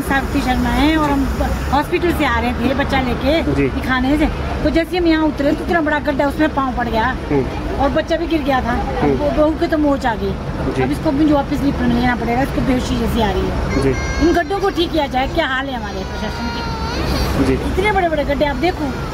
सावित्री शर्मा है और हम हॉस्पिटल से आ रहे थे बच्चा लेके दिखाने से। तो जैसे हम यहाँ उतरे तो इतना बड़ा गड्ढा उसमें पाँव पड़ गया। और बच्चा भी गिर गया था। बहू के तो मोच आ गई। अब इसको भी वापस लिफ्ट में लेना पड़ेगा इसको बेहोशी जैसी आ रही है। इन गड्ढों को ठीक किया जाए क्या हाल है हमारे प्रशासन के? इतने बड़े बड़े गड्ढे आप देखो।